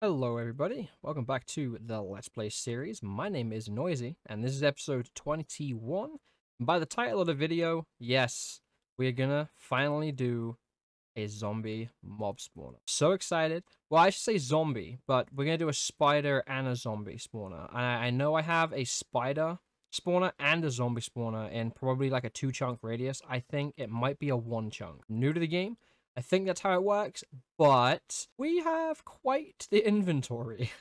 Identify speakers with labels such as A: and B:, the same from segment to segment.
A: Hello everybody, welcome back to the Let's Play series. My name is Noiizy, and this is episode 21. And by the title of the video, yes, we're gonna finally do a zombie mob spawner. So excited. Well, I should say zombie, but we're gonna do a spider and a zombie spawner. I, I know I have a spider spawner and a zombie spawner in probably like a two chunk radius. I think it might be a one chunk. New to the game, I think that's how it works, but we have quite the inventory.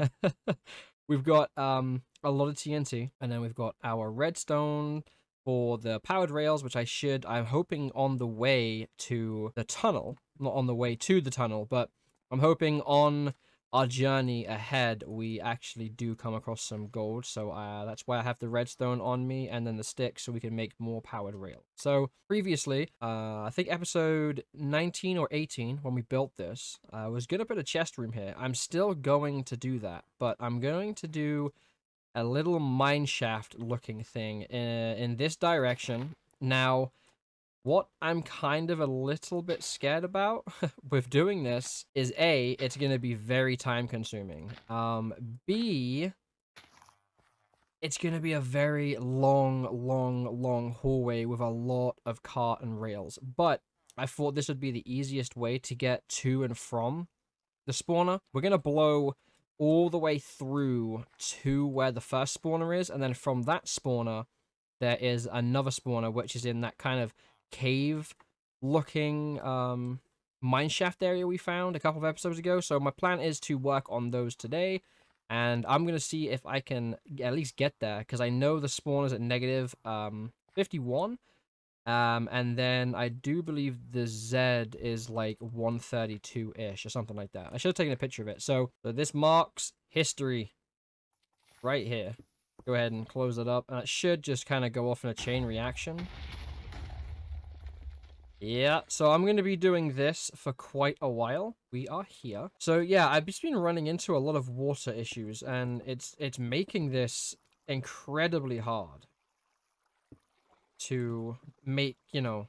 A: we've got um, a lot of TNT, and then we've got our redstone for the powered rails, which I should, I'm hoping on the way to the tunnel, not on the way to the tunnel, but I'm hoping on our journey ahead, we actually do come across some gold. So uh, that's why I have the redstone on me and then the stick so we can make more powered rail. So previously, uh, I think episode 19 or 18, when we built this, I uh, was going to put a chest room here. I'm still going to do that, but I'm going to do a little mine shaft looking thing in, in this direction. Now, what I'm kind of a little bit scared about with doing this is A, it's going to be very time consuming. Um, B, it's going to be a very long, long, long hallway with a lot of cart and rails. But I thought this would be the easiest way to get to and from the spawner. We're going to blow all the way through to where the first spawner is. And then from that spawner, there is another spawner, which is in that kind of cave looking um, mineshaft area we found a couple of episodes ago. So my plan is to work on those today. And I'm going to see if I can at least get there. Because I know the spawn is at negative um, 51. Um, and then I do believe the Z is like 132-ish or something like that. I should have taken a picture of it. So, so this marks history right here. Go ahead and close it up. And it should just kind of go off in a chain reaction. Yeah, so I'm going to be doing this for quite a while. We are here. So yeah, I've just been running into a lot of water issues, and it's it's making this incredibly hard to make, you know,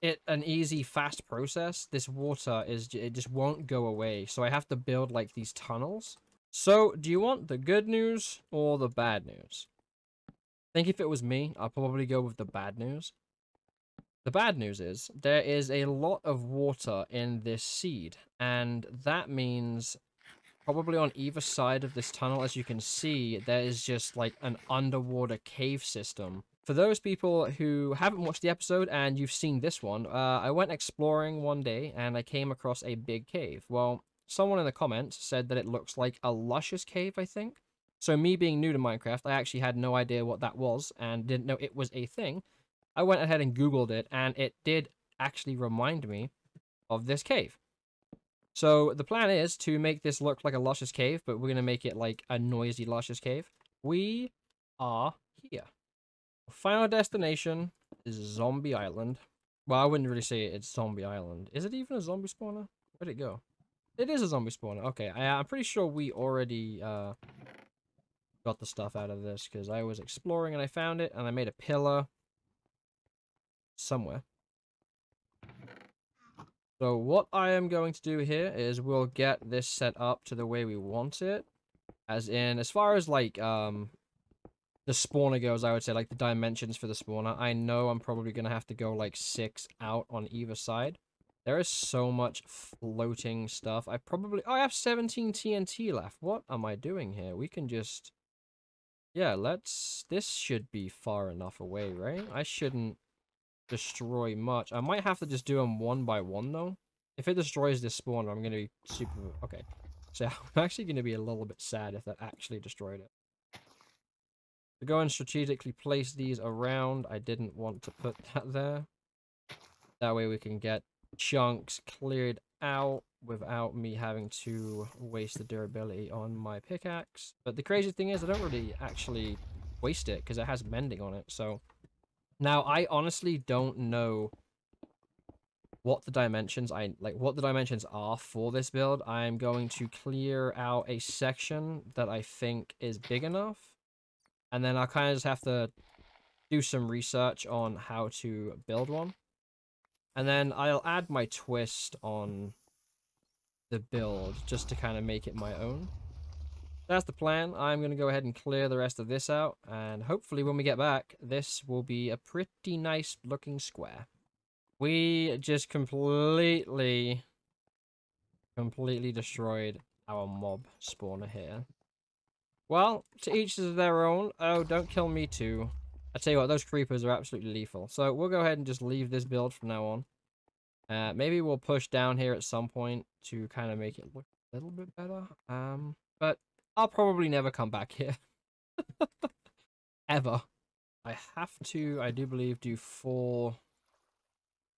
A: it an easy, fast process. This water is it just won't go away, so I have to build like these tunnels. So, do you want the good news or the bad news? I think if it was me, I'd probably go with the bad news. The bad news is there is a lot of water in this seed, and that means probably on either side of this tunnel, as you can see, there is just like an underwater cave system. For those people who haven't watched the episode and you've seen this one, uh, I went exploring one day and I came across a big cave. Well, someone in the comments said that it looks like a luscious cave, I think. So me being new to Minecraft, I actually had no idea what that was and didn't know it was a thing. I went ahead and Googled it, and it did actually remind me of this cave. So the plan is to make this look like a luscious cave, but we're going to make it like a noisy luscious cave. We are here. Final destination is Zombie Island. Well, I wouldn't really say it's Zombie Island. Is it even a zombie spawner? Where'd it go? It is a zombie spawner. Okay, I, am pretty sure we already uh, got the stuff out of this because I was exploring and I found it and I made a pillar somewhere. So what I am going to do here is we'll get this set up to the way we want it. As in, as far as like um the spawner goes, I would say like the dimensions for the spawner. I know I'm probably going to have to go like six out on either side. There is so much floating stuff. I probably... Oh, I have 17 TNT left. What am I doing here? We can just... Yeah, let's... This should be far enough away, right? I shouldn't destroy much. I might have to just do them one by one, though. If it destroys this spawn, I'm going to be super... Okay. So I'm actually going to be a little bit sad if that actually destroyed it. To go and strategically place these around, I didn't want to put that there. That way we can get chunks cleared out without me having to waste the durability on my pickaxe. But the crazy thing is I don't really actually waste it because it has mending on it. So now, I honestly don't know what the dimensions I like what the dimensions are for this build. I'm going to clear out a section that I think is big enough. And then I'll kind of just have to do some research on how to build one. And then I'll add my twist on the build just to kind of make it my own. That's the plan. I'm going to go ahead and clear the rest of this out. And hopefully when we get back, this will be a pretty nice looking square. We just completely, completely destroyed our mob spawner here. Well, to each is their own. Oh, don't kill me too. I tell you what, those creepers are absolutely lethal. So we'll go ahead and just leave this build from now on. Uh, maybe we'll push down here at some point to kind of make it look a little bit better. Um, but I'll probably never come back here. Ever. I have to, I do believe, do four,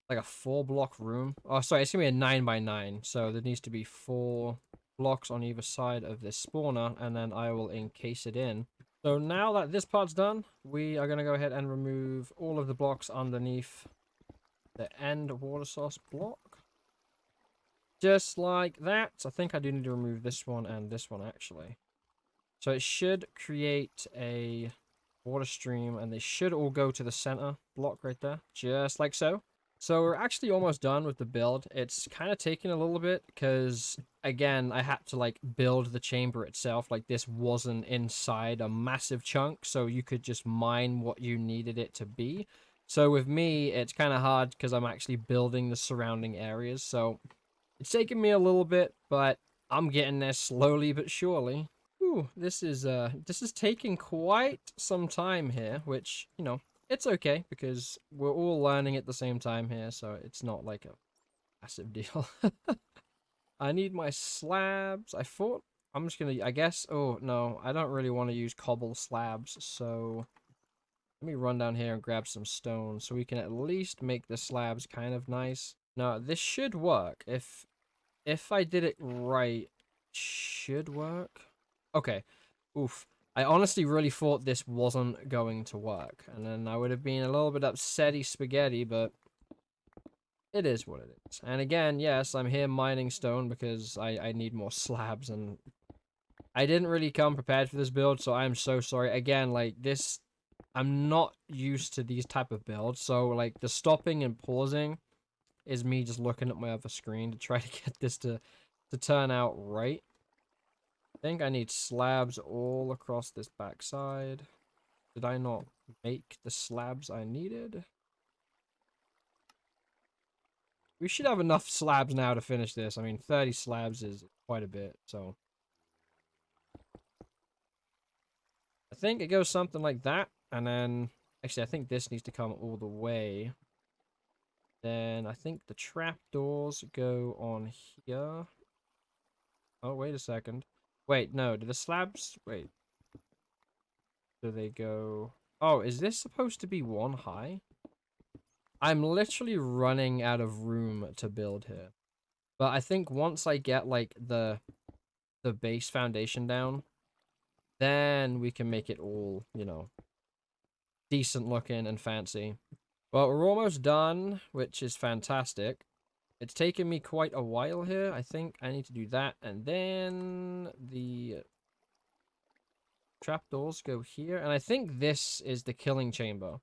A: like a four block room. Oh, sorry, it's going to be a nine by nine. So there needs to be four blocks on either side of this spawner, and then I will encase it in. So now that this part's done, we are going to go ahead and remove all of the blocks underneath the end water source block. Just like that. I think I do need to remove this one and this one, actually. So it should create a water stream, and they should all go to the center block right there, just like so. So we're actually almost done with the build. It's kind of taking a little bit because, again, I had to, like, build the chamber itself. Like, this wasn't inside a massive chunk, so you could just mine what you needed it to be. So with me, it's kind of hard because I'm actually building the surrounding areas. So it's taking me a little bit, but I'm getting there slowly but surely. This is uh this is taking quite some time here, which, you know, it's okay because we're all learning at the same time here, so it's not like a massive deal. I need my slabs. I thought I'm just gonna, I guess, oh no, I don't really want to use cobble slabs, so let me run down here and grab some stone so we can at least make the slabs kind of nice. Now, this should work. If, if I did it right, should work. Okay, oof. I honestly really thought this wasn't going to work. And then I would have been a little bit upsetty spaghetti, but it is what it is. And again, yes, I'm here mining stone because I, I need more slabs and I didn't really come prepared for this build, so I'm so sorry. Again, like this, I'm not used to these type of builds, so like the stopping and pausing is me just looking at my other screen to try to get this to, to turn out right think I need slabs all across this backside. Did I not make the slabs I needed? We should have enough slabs now to finish this. I mean, 30 slabs is quite a bit, so... I think it goes something like that, and then... Actually, I think this needs to come all the way. Then I think the trapdoors go on here. Oh, wait a second. Wait, no. Do the slabs... Wait. Do they go... Oh, is this supposed to be one high? I'm literally running out of room to build here. But I think once I get, like, the the base foundation down, then we can make it all, you know, decent looking and fancy. But we're almost done, which is fantastic. It's taken me quite a while here. I think I need to do that. And then the trapdoors go here. And I think this is the killing chamber.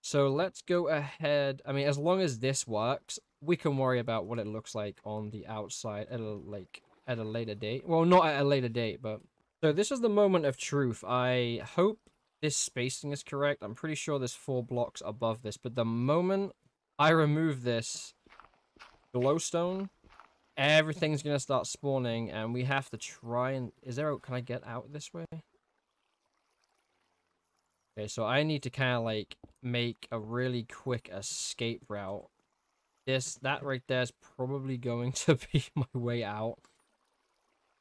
A: So let's go ahead. I mean, as long as this works, we can worry about what it looks like on the outside at a, like, at a later date. Well, not at a later date, but... So this is the moment of truth. I hope this spacing is correct. I'm pretty sure there's four blocks above this, but the moment I remove this, glowstone, everything's gonna start spawning, and we have to try and... Is there... A, can I get out this way? Okay, so I need to kind of, like, make a really quick escape route. This, that right there is probably going to be my way out.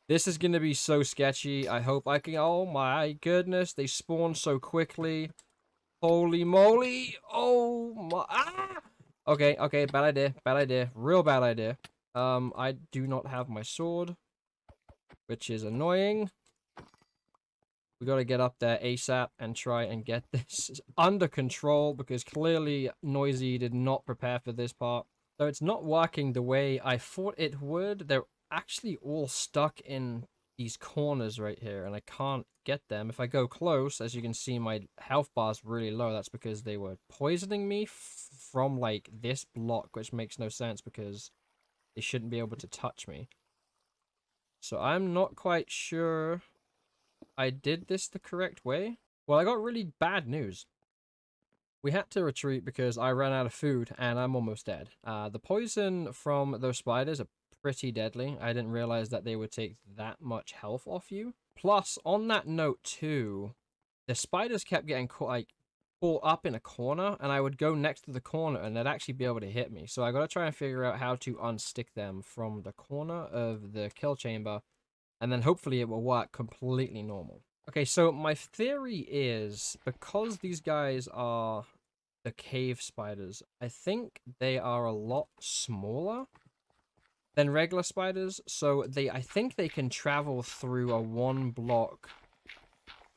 A: This is to be so sketchy. I hope I can... Oh my goodness, they spawn so quickly. Holy moly. Oh my... Ah! Okay, okay, bad idea, bad idea, real bad idea. Um, I do not have my sword, which is annoying. We gotta get up there ASAP and try and get this under control because clearly Noiizy did not prepare for this part. So it's not working the way I thought it would. They're actually all stuck in these corners right here and I can't get them. If I go close, as you can see, my health bar is really low. That's because they were poisoning me from like this block, which makes no sense because they shouldn't be able to touch me. So I'm not quite sure I did this the correct way. Well, I got really bad news. We had to retreat because I ran out of food and I'm almost dead. Uh, the poison from those spiders are pretty deadly. I didn't realize that they would take that much health off you. Plus, on that note too, the spiders kept getting caught, like caught up in a corner, and I would go next to the corner, and they'd actually be able to hit me. So I got to try and figure out how to unstick them from the corner of the kill chamber, and then hopefully it will work completely normal. Okay, so my theory is because these guys are the cave spiders, I think they are a lot smaller than regular spiders. So they, I think they can travel through a one block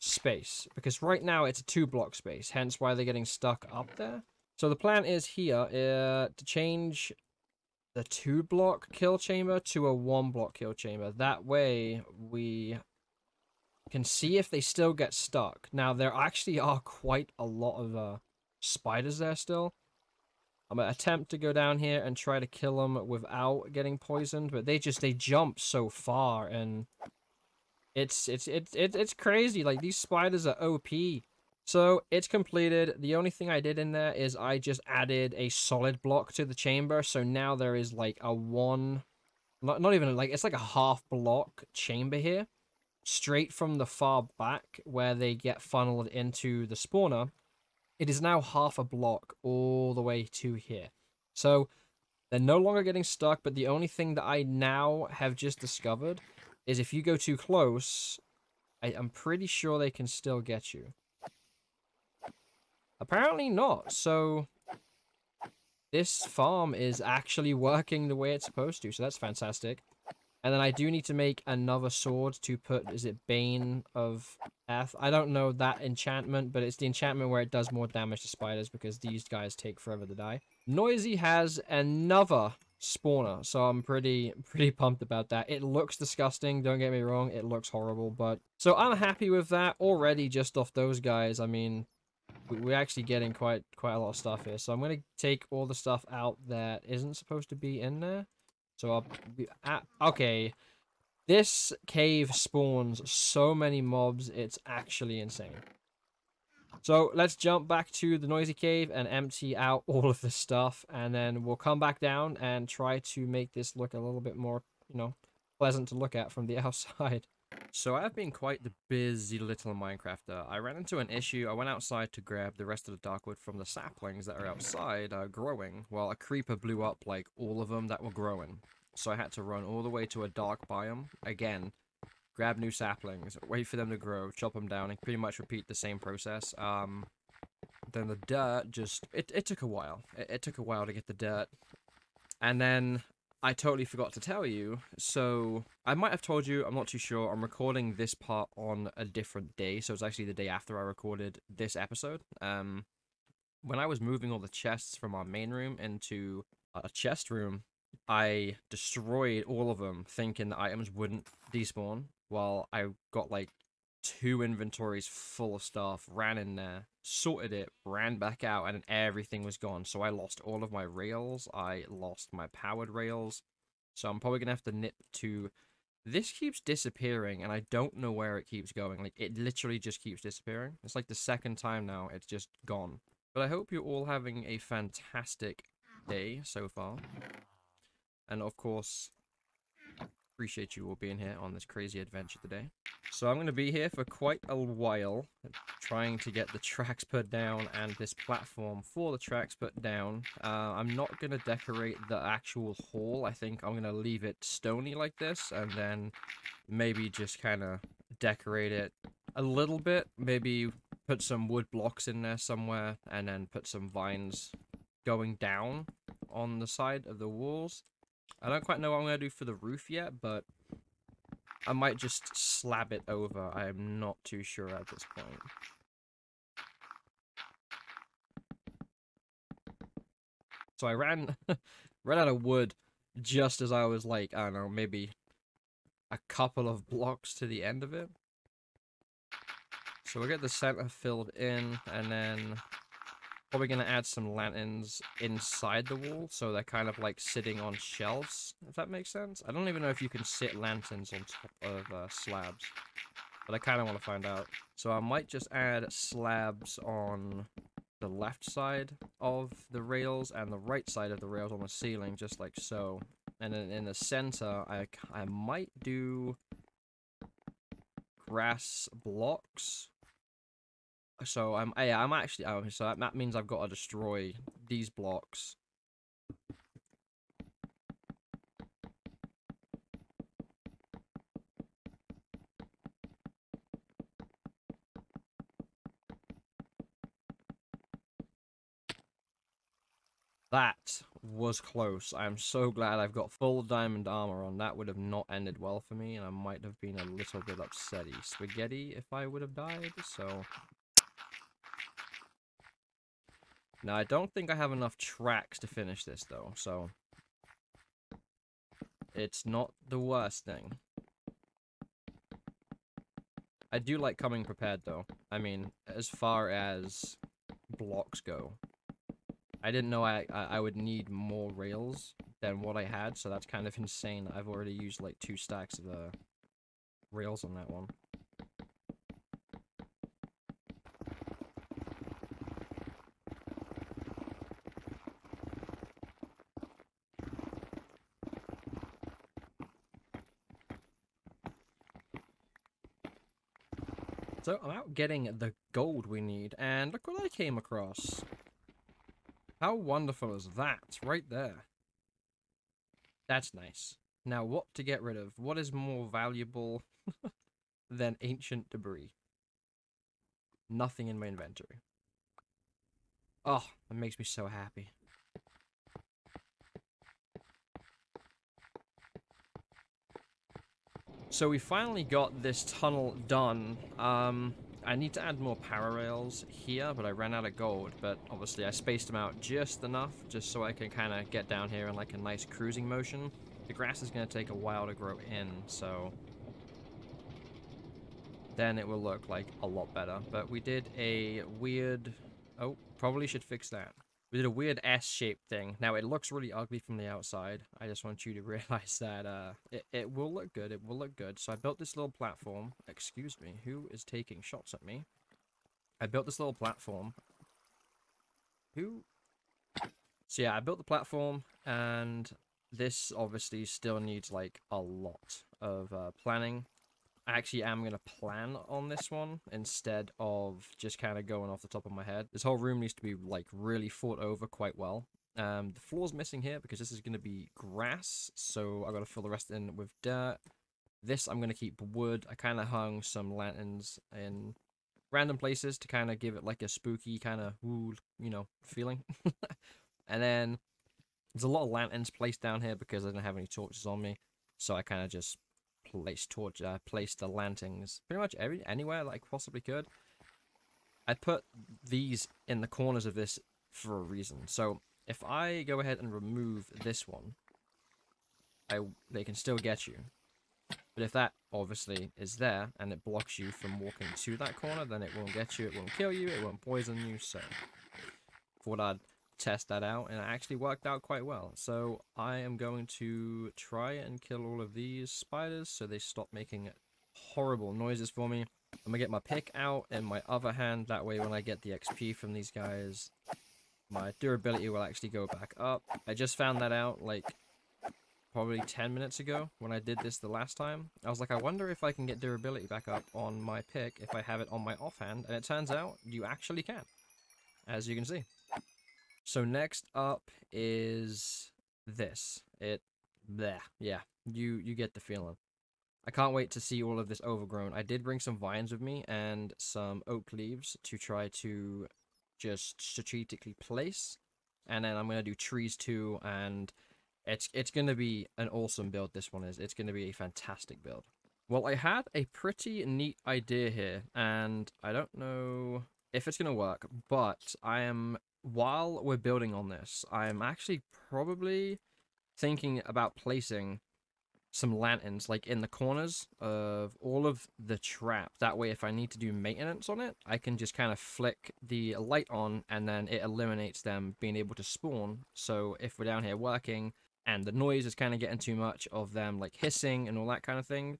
A: space because right now it's a two block space, hence why they're getting stuck up there. So the plan is here uh, to change the two block kill chamber to a one block kill chamber. That way we can see if they still get stuck. Now there actually are quite a lot of uh, spiders there still. I'm gonna attempt to go down here and try to kill them without getting poisoned, but they just they jump so far and it's it's it's it's it's crazy. Like these spiders are OP. So it's completed. The only thing I did in there is I just added a solid block to the chamber. So now there is like a one, not, not even like, it's like a half block chamber here. Straight from the far back where they get funneled into the spawner. It is now half a block all the way to here. So they're no longer getting stuck, but the only thing that I now have just discovered is if you go too close, I, I'm pretty sure they can still get you. Apparently not, so this farm is actually working the way it's supposed to, so that's fantastic. And then I do need to make another sword to put, is it Bane of Death? I don't know that enchantment, but it's the enchantment where it does more damage to spiders because these guys take forever to die. Noiizy has another spawner, so I'm pretty pretty pumped about that. It looks disgusting, don't get me wrong, it looks horrible, but... So I'm happy with that already just off those guys. I mean, we're actually getting quite quite a lot of stuff here. So I'm going to take all the stuff out that isn't supposed to be in there. So I'll okay, this cave spawns so many mobs, it's actually insane. So let's jump back to the noisy cave and empty out all of the stuff. And then we'll come back down and try to make this look a little bit more, you know, pleasant to look at from the outside. So I've been quite the busy little Minecrafter. I ran into an issue. I went outside to grab the rest of the darkwood from the saplings that are outside uh, growing, while a creeper blew up like all of them that were growing. So I had to run all the way to a dark biome, again, grab new saplings, wait for them to grow, chop them down, and pretty much repeat the same process. Um, then the dirt just, it, it took a while. It, it took a while to get the dirt. And then I totally forgot to tell you, so I might have told you, I'm not too sure, I'm recording this part on a different day, so it's actually the day after I recorded this episode. Um, when I was moving all the chests from our main room into a chest room, I destroyed all of them thinking the items wouldn't despawn, while I got like two inventories full of stuff, ran in there, sorted it, ran back out, and everything was gone. So I lost all of my rails, I lost my powered rails. So I'm probably gonna have to nip to this keeps disappearing and I don't know where it keeps going. Like it literally just keeps disappearing. It's like the second time now it's just gone. But I hope you're all having a fantastic day so far. And of course, appreciate you all being here on this crazy adventure today. So I'm going to be here for quite a while, trying to get the tracks put down and this platform for the tracks put down. Uh, I'm not going to decorate the actual hall. I think I'm going to leave it stony like this, and then maybe just kind of decorate it a little bit. Maybe put some wood blocks in there somewhere, and then put some vines going down on the side of the walls. I don't quite know what I'm going to do for the roof yet, but I might just slab it over. I am not too sure at this point. So I ran, ran out of wood just as I was like, I don't know, maybe a couple of blocks to the end of it. So we'll get the center filled in, and then Probably going to add some lanterns inside the wall, so they're kind of like sitting on shelves, if that makes sense. I don't even know if you can sit lanterns on top of uh, slabs, but I kind of want to find out. So I might just add slabs on the left side of the rails and the right side of the rails on the ceiling, just like so. And then in the center, I, I might do grass blocks so I'm yeah, I'm actually oh, so that means I've got to destroy these blocks. That was close. I'm so glad I've got full diamond armor on. That would have not ended well for me, and I might have been a little bit upsetty. Spaghetti if I would have died, so Now, I don't think I have enough tracks to finish this, though, so... It's not the worst thing. I do like coming prepared, though. I mean, as far as blocks go. I didn't know I, I, would need more rails than what I had, so that's kind of insane. I've already used, like, two stacks of the rails on that one. So I'm out getting the gold we need, and look what I came across. How wonderful is that, right there? That's nice. Now, what to get rid of? What is more valuable than ancient debris? Nothing in my inventory. Oh, that makes me so happy. So we finally got this tunnel done. Um, I need to add more powered rails here, but I ran out of gold. But obviously I spaced them out just enough, just so I can kind of get down here in like a nice cruising motion. The grass is going to take a while to grow in, so... Then it will look like a lot better. But we did a weird... Oh, probably should fix that. We did a weird S-shaped thing. Now, it looks really ugly from the outside. I just want you to realize that uh, it, it will look good. It will look good. So I built this little platform. Excuse me. Who is taking shots at me? I built this little platform. Who? So yeah, I built the platform, and this obviously still needs, like, a lot of uh, planning. Actually am going to plan on this one instead of just kind of going off the top of my head. This whole room needs to be like really thought over quite well. Um, the floor's missing here because this is going to be grass, so I've got to fill the rest in with dirt. This I'm going to keep wood. I kind of hung some lanterns in random places to kind of give it like a spooky kind of, you know, feeling. and then there's a lot of lanterns placed down here because I didn't have any torches on me. So I kind of just place torch, uh, place the lanterns pretty much every anywhere like possibly could. I put these in the corners of this for a reason. So if I go ahead and remove this one, I they can still get you. But if that obviously is there and it blocks you from walking to that corner, then it won't get you, it won't kill you, it won't poison you. So thought I'd test that out and it actually worked out quite well. So I am going to try and kill all of these spiders so they stop making horrible noises for me. I'm gonna get my pick out in my other hand, that way when I get the XP from these guys, my durability will actually go back up. I just found that out like probably 10 minutes ago when I did this the last time. I was like, I wonder if I can get durability back up on my pick if I have it on my offhand, and it turns out you actually can, as you can see. So next up is this. It, bleh, yeah, you you get the feeling. I can't wait to see all of this overgrown. I did bring some vines with me and some oak leaves to try to just strategically place. And then I'm going to do trees too, and it's it's going to be an awesome build, this one is. It's going to be a fantastic build. Well, I had a pretty neat idea here, and I don't know if it's going to work, but I am while we're building on this, I'm actually probably thinking about placing some lanterns like in the corners of all of the trap. That way if I need to do maintenance on it, I can just kind of flick the light on and then it eliminates them being able to spawn. So if we're down here working and the noise is kind of getting too much of them like hissing and all that kind of thing,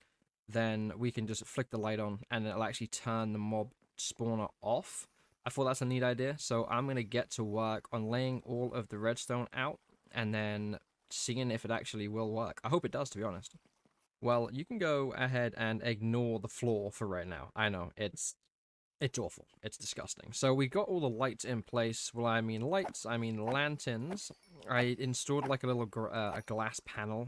A: then we can just flick the light on and it'll actually turn the mob spawner off. I thought that's a neat idea, so I'm going to get to work on laying all of the redstone out and then seeing if it actually will work. I hope it does, to be honest. Well, you can go ahead and ignore the floor for right now. I know, it's it's awful. It's disgusting. So we got all the lights in place. Well, I mean lights, I mean lanterns. I installed like a little uh, a glass panel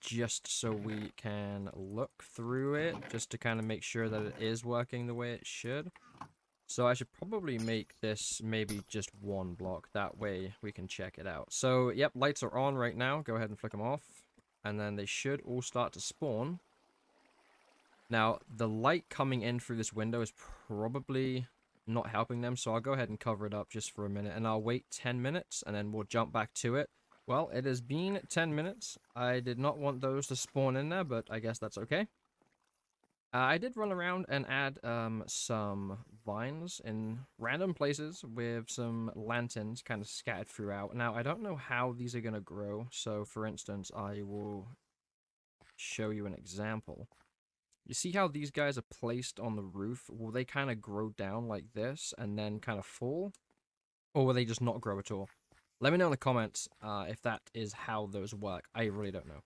A: just so we can look through it, just to kind of make sure that it is working the way it should. So I should probably make this maybe just one block. That way we can check it out. So, yep, lights are on right now. Go ahead and flick them off. And then they should all start to spawn. Now, the light coming in through this window is probably not helping them. So I'll go ahead and cover it up just for a minute. And I'll wait 10 minutes and then we'll jump back to it. Well, it has been 10 minutes. I did not want those to spawn in there, but I guess that's okay. Uh, I did run around and add um, some vines in random places with some lanterns kind of scattered throughout. Now, I don't know how these are going to grow. So, for instance, I will show you an example. You see how these guys are placed on the roof? Will they kind of grow down like this and then kind of fall? Or will they just not grow at all? Let me know in the comments uh, if that is how those work. I really don't know.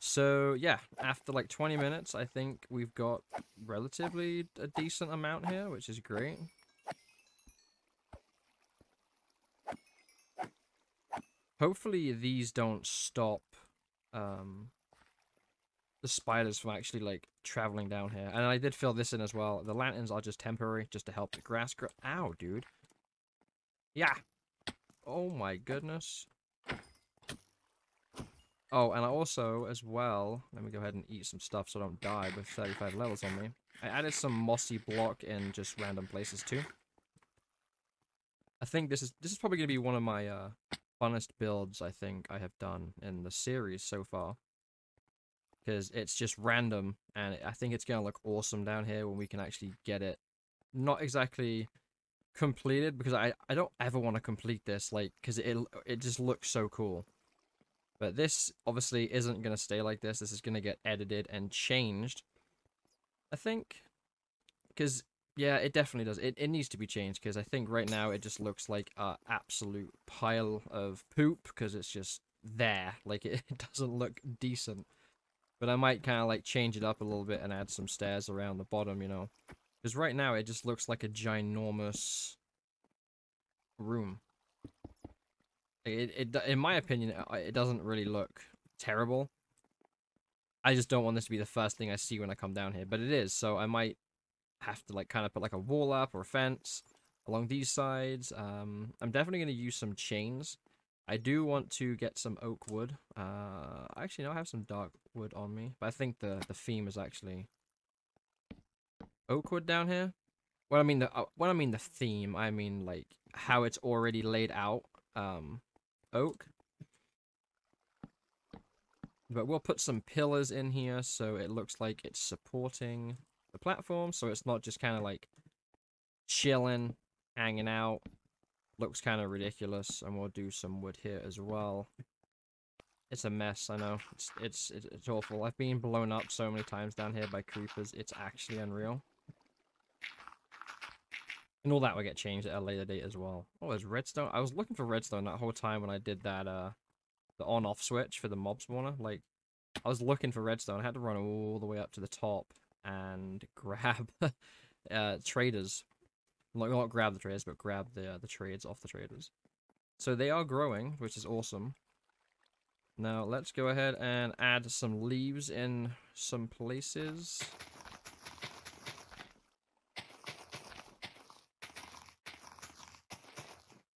A: So yeah, after like 20 minutes, I think we've got relatively a decent amount here, which is great. Hopefully these don't stop um, the spiders from actually like traveling down here. And I did fill this in as well. The lanterns are just temporary, just to help the grass grow. Ow, dude. Yeah. Oh my goodness. Oh, and I also, as well, let me go ahead and eat some stuff so I don't die with 35 levels on me. I added some mossy block in just random places too. I think this is this is probably going to be one of my uh, funnest builds I think I have done in the series so far. Because it's just random, and I think it's going to look awesome down here when we can actually get it. Not exactly completed, because I, I don't ever want to complete this, like, because it, it just looks so cool. But this obviously isn't going to stay like this. This is going to get edited and changed. I think. Because, yeah, it definitely does. It, it needs to be changed because I think right now it just looks like an absolute pile of poop because it's just there. Like, it, it doesn't look decent. But I might kind of like change it up a little bit and add some stairs around the bottom, you know. Because right now it just looks like a ginormous room. It, it, in my opinion, uh, it doesn't really look terrible. I just don't want this to be the first thing I see when I come down here, but it is, so I might have to like kind of put like a wall up or a fence along these sides. Um, I'm definitely going to use some chains. I do want to get some oak wood. Uh, actually, no, I have some dark wood on me, but I think the, the theme is actually oak wood down here. When I mean the uh, I mean the theme, I mean like how it's already laid out. Um, oak. But we'll put some pillars in here so it looks like it's supporting the platform. So it's not just kind of like chilling, hanging out. Looks kind of ridiculous. And we'll do some wood here as well. It's a mess, I know. It's, it's, it's awful. I've been blown up so many times down here by creepers. It's actually unreal. And all that will get changed at a later date as well. Oh, there's redstone. I was looking for redstone that whole time when I did that, uh, the on-off switch for the mob spawner. Like, I was looking for redstone. I had to run all the way up to the top and grab, uh, traders. Like, not grab the traders, but grab the, uh, the trades off the traders. So they are growing, which is awesome. Now, let's go ahead and add some leaves in some places.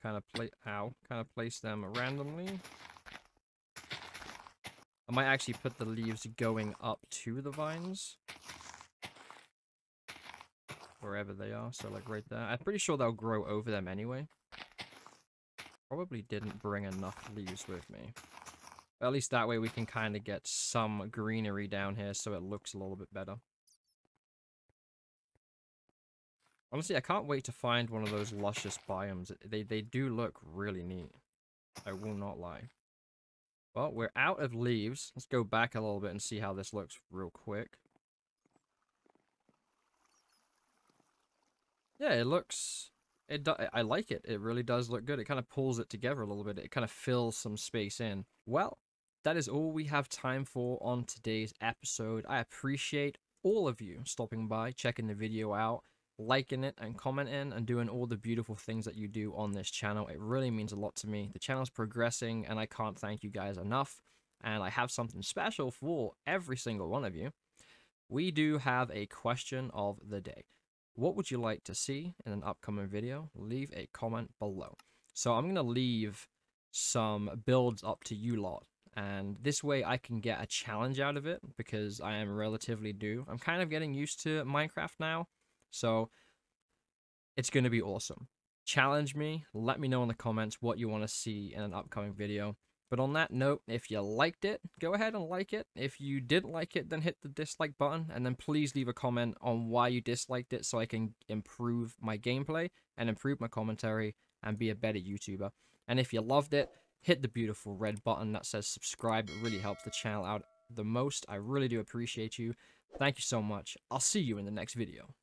A: Kind of play how kind of place them randomly. I might actually put the leaves going up to the vines. Wherever they are, so like right there. I'm pretty sure they'll grow over them anyway. Probably didn't bring enough leaves with me. At least that way we can kind of get some greenery down here so it looks a little bit better. Honestly, I can't wait to find one of those luscious biomes. They, they do look really neat. I will not lie. Well, we're out of leaves. Let's go back a little bit and see how this looks real quick. Yeah, it looks... It I like it. It really does look good. It kind of pulls it together a little bit. It kind of fills some space in. Well, that is all we have time for on today's episode. I appreciate all of you stopping by, checking the video out, liking it and commenting and doing all the beautiful things that you do on this channel. It really means a lot to me. The channel's progressing and I can't thank you guys enough. And I have something special for every single one of you. We do have a question of the day. What would you like to see in an upcoming video? Leave a comment below. So I'm going to leave some builds up to you lot. And this way I can get a challenge out of it because I am relatively new. I'm kind of getting used to Minecraft now. So it's going to be awesome. Challenge me. Let me know in the comments what you want to see in an upcoming video. But on that note, if you liked it, go ahead and like it. If you didn't like it, then hit the dislike button. And then please leave a comment on why you disliked it so I can improve my gameplay and improve my commentary and be a better YouTuber. And if you loved it, hit the beautiful red button that says subscribe. It really helps the channel out the most. I really do appreciate you. Thank you so much. I'll see you in the next video.